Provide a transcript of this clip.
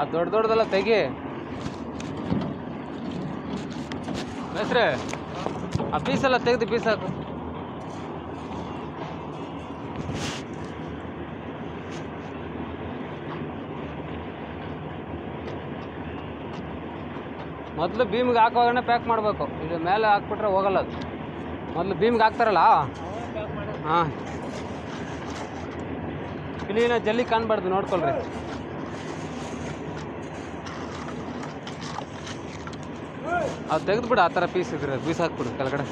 ಆ ದೊಡ್ಡ ದೊಡ್ಡದೆಲ್ಲ ತೆಗಿ. ಹೆಸ್ರೇ ಆ ಪೀಸೆಲ್ಲ ತೆಗೆದು ಪೀಸ್ ಹಾಕು. ಮೊದಲು ಬೀಮ್ಗೆ ಹಾಕುವಾಗನೇ ಪ್ಯಾಕ್ ಮಾಡಬೇಕು. ಇದು ಮೇಲೆ ಹಾಕ್ಬಿಟ್ರೆ ಹೋಗಲ್ಲ ಅದು. ಮೊದಲು ಬೀಮ್ಗೆ ಹಾಕ್ತಾರಲ್ಲ? ಹಾಂ. ಕ್ಲೀನಾಗಿ ಜಲ್ಲಿ ಕಾಣಬಾರ್ದು ನೋಡ್ಕೊಳ್ರಿ. ಅದು ತೆಗೆದ್ಬಿಡು ಆ ಥರ ಪೀಸ್ ಇದ್ರೆ ಪೀಸ್ ಹಾಕ್ಬಿಡು ಕೆಳಗಡೆ.